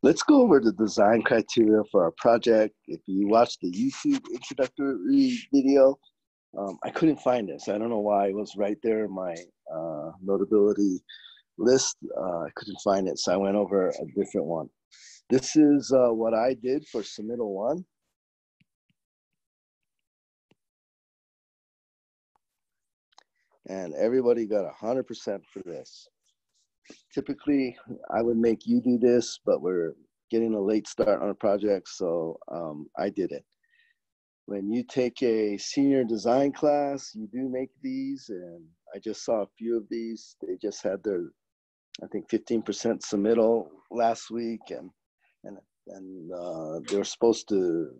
Let's go over the design criteria for our project. If you watch the YouTube introductory video, um, I couldn't find this. I don't know why. It was right there in my uh, notability list. Uh, I couldn't find it, so I went over a different one. This is uh, what I did for submittal one. And everybody got 100% for this typically I would make you do this, but we're getting a late start on a project, so um, I did it. When you take a senior design class, you do make these, and I just saw a few of these. They just had their, I think, 15% submittal last week, and and and uh, they're supposed to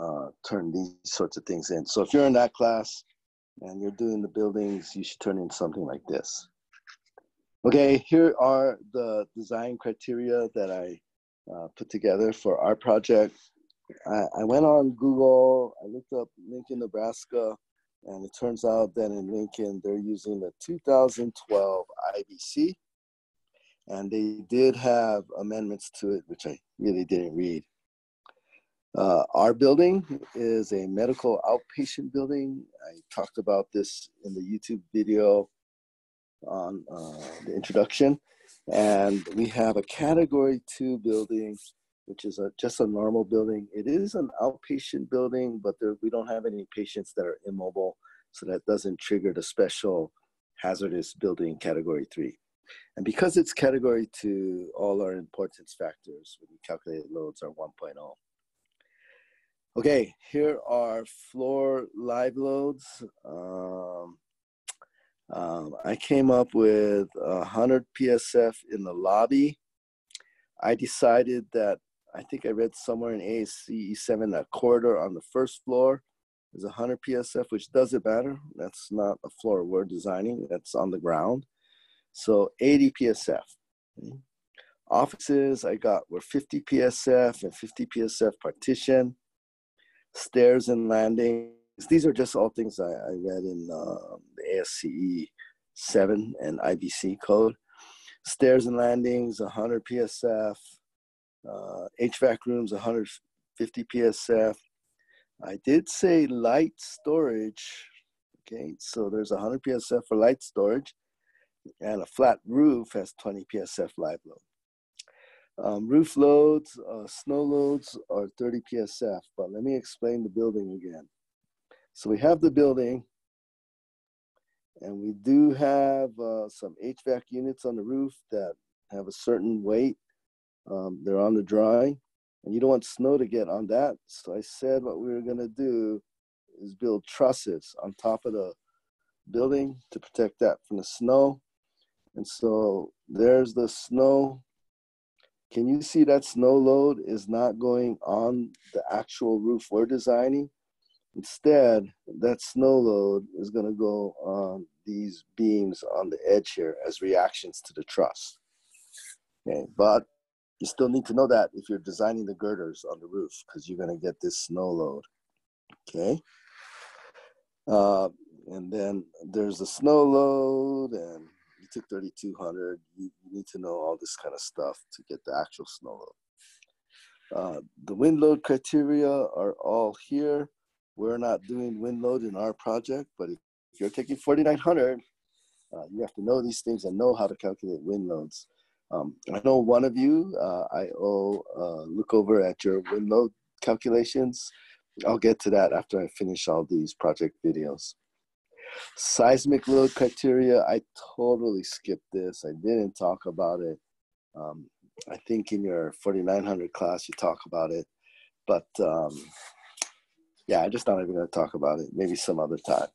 uh, turn these sorts of things in. So if you're in that class and you're doing the buildings, you should turn in something like this. Okay, here are the design criteria that I uh, put together for our project. I, I, went on Google, I looked up Lincoln, Nebraska, and it turns out that in Lincoln, they're using the 2012 IBC. And they did have amendments to it, which I really didn't read. Uh, our building is a medical outpatient building. I talked about this in the YouTube video on uh, the introduction. And we have a category two building, which is a, just a normal building. It is an outpatient building, but there, we don't have any patients that are immobile, so that doesn't trigger the special hazardous building category three. And because it's category two, all our importance factors when we calculate loads are 1.0. Okay, here are floor live loads. Um, um, I came up with 100 PSF in the lobby. I decided that I think I read somewhere in ASCE 7 that corridor on the first floor is 100 PSF, which doesn't matter. That's not a floor we're designing, that's on the ground. So 80 PSF. Offices I got were 50 PSF and 50 PSF partition. Stairs and landing these are just all things I, I read in uh, the ASCE 7 and IBC code. Stairs and landings, 100 PSF. Uh, HVAC rooms, 150 PSF. I did say light storage. Okay, so there's 100 PSF for light storage, and a flat roof has 20 PSF live load. Um, roof loads, uh, snow loads are 30 PSF, but let me explain the building again. So we have the building, and we do have uh, some HVAC units on the roof that have a certain weight. Um, they're on the drawing, and you don't want snow to get on that. So I said what we were gonna do is build trusses on top of the building to protect that from the snow. And so there's the snow. Can you see that snow load is not going on the actual roof we're designing? Instead, that snow load is going to go on these beams on the edge here as reactions to the truss. Okay, but you still need to know that if you're designing the girders on the roof because you're going to get this snow load. Okay. Uh, and then there's a snow load, and you took 3,200. You, need to know all this kind of stuff to get the actual snow load. Uh, the wind load criteria are all here. We're not doing wind load in our project, but if, you're taking 4900, uh, you have to know these things and know how to calculate wind loads. Um, I know one of you, uh, I owe uh, look over at your wind load calculations. I'll get to that after I finish all these project videos. Seismic load criteria, I totally skipped this. I didn't talk about it. Um, I think in your 4900 class you talk about it, but um, yeah, I'm just not even going to talk about it. Maybe some other time.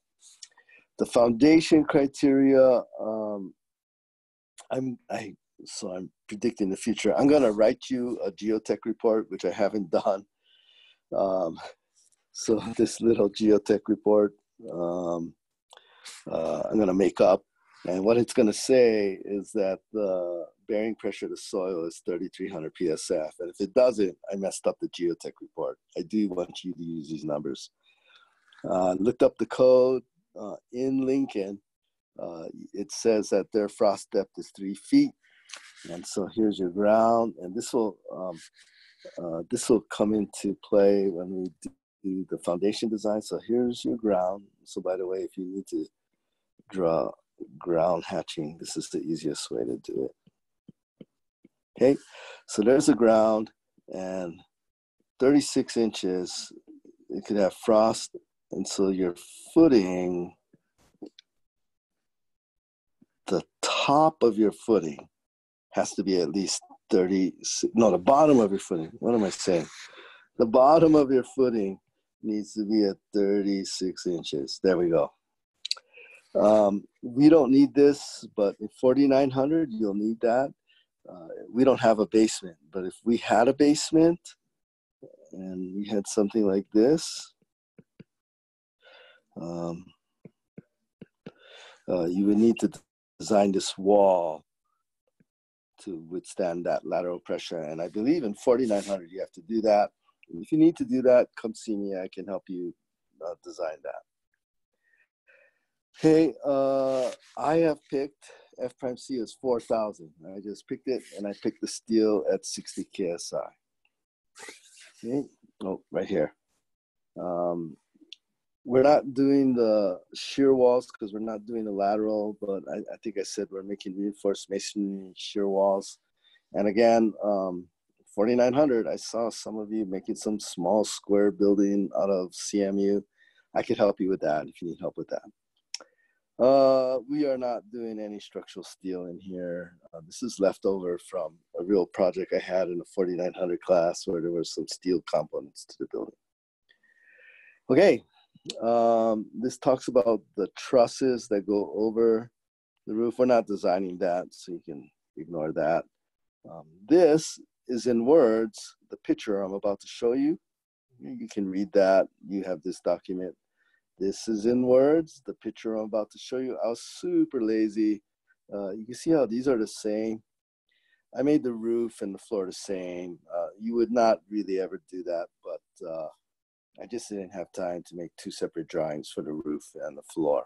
The foundation criteria. Um, I'm I so I'm predicting the future. I'm going to write you a geotech report, which I haven't done. Um, so this little geotech report, um, uh, I'm going to make up, and what it's going to say is that the bearing pressure of the soil is 3,300 PSF. And if it doesn't, I messed up the geotech report. I do want you to use these numbers. Uh, looked up the code uh, in Lincoln. Uh, it says that their frost depth is three feet. And so here's your ground, and this will um, uh, this will come into play when we do the foundation design. So here's your ground. So by the way, if you need to draw ground hatching, this is the easiest way to do it. Okay, so there's the ground, and 36 inches. It could have frost, and so your footing, the top of your footing has to be at least 30, no, the bottom of your footing. What am I saying? The bottom of your footing needs to be at 36 inches. There we go. Um, we don't need this, but in 4900, you'll need that. Uh, we don't have a basement, but if we had a basement and we had something like this, um, uh, you would need to design this wall to withstand that lateral pressure. And I believe in 4900, you have to do that. If you need to do that, come see me. I can help you uh, design that. Okay, uh, I have picked F prime C as 4,000. I just picked it and I picked the steel at 60 KSI. Oh, right here. Um, we're not doing the shear walls because we're not doing the lateral, but I, I, think I said we're making reinforced masonry shear walls. And again, um, 4900, I saw some of you making some small square building out of CMU. I could help you with that if you need help with that. Uh, we are not doing any structural steel in here. Uh, this is leftover from real project I had in a 4900 class where there were some steel components to the building. Okay, um, this talks about the trusses that go over the roof. We're not designing that, so you can ignore that. Um, this is in words, the picture I'm about to show you. You can read that. You have this document. This is in words, the picture I'm about to show you. I was super lazy. Uh, you can see how these are the same. I made the roof and the floor the same. Uh, you would not really ever do that, but uh, I just didn't have time to make two separate drawings for the roof and the floor.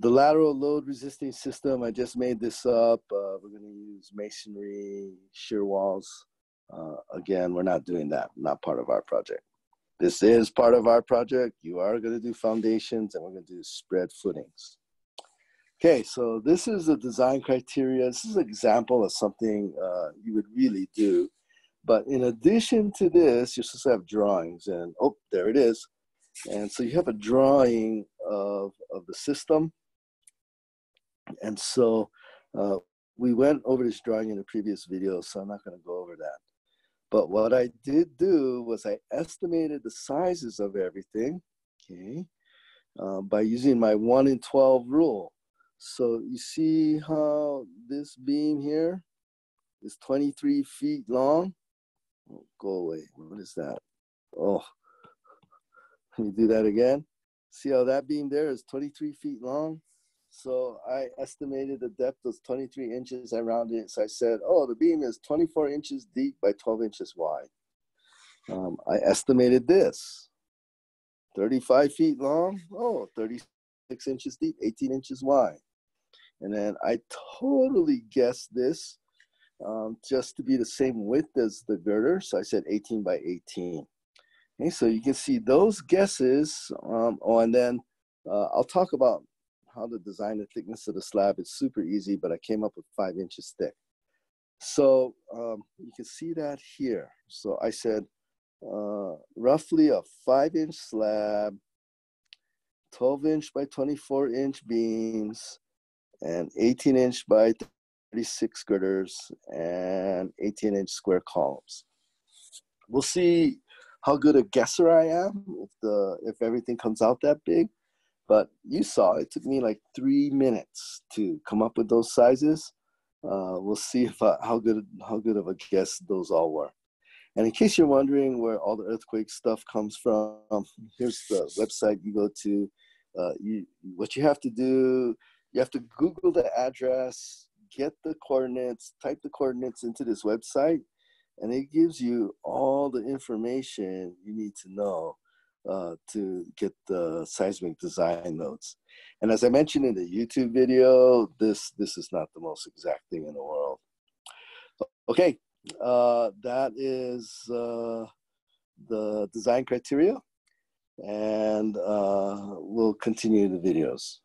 The lateral load resisting system, I just made this up. Uh, we're gonna use masonry, shear walls. Uh, again, we're not doing that, not part of our project. This is part of our project. You are gonna do foundations and we're gonna do spread footings. Okay, so this is the design criteria. This is an example of something uh, you would really do but in addition to this, supposed to have drawings, and oh, there it is. And so you have a drawing of, of the system. And so uh, we went over this drawing in a previous video, so I'm not going to go over that. But what I did do was I estimated the sizes of everything, okay, uh, by using my 1 in 12 rule. So you see how this beam here is 23 feet long? Oh, go away. What is that? Oh, let me do that again? See how that beam there is 23 feet long? So I estimated the depth was 23 inches. I rounded it. So I said, oh, the beam is 24 inches deep by 12 inches wide. Um, I estimated this 35 feet long. Oh, 36 inches deep, 18 inches wide. And then I totally guessed this um, just to be the same width as the girder. So I said 18 by 18. Okay, so you can see those guesses. Um, oh, and then uh, I'll talk about how to design the thickness of the slab. It's super easy, but I came up with five inches thick. So um, you can see that here. So I said uh, roughly a five inch slab, 12 inch by 24 inch beams, and 18 inch by 36 girders and 18 inch square columns. We'll see how good a guesser I am if the if everything comes out that big. But you saw it took me like three minutes to come up with those sizes. Uh, we'll see if I, how good how good of a guess those all were. And in case you're wondering where all the earthquake stuff comes from, here's the website you go to. Uh, you what you have to do, you have to Google the address get the coordinates, type the coordinates into this website, and it gives you all the information you need to know uh, to get the seismic design notes. And as I mentioned in the YouTube video, this this is not the most exact thing in the world. Okay, uh, that is uh, the design criteria, and uh, we'll continue the videos.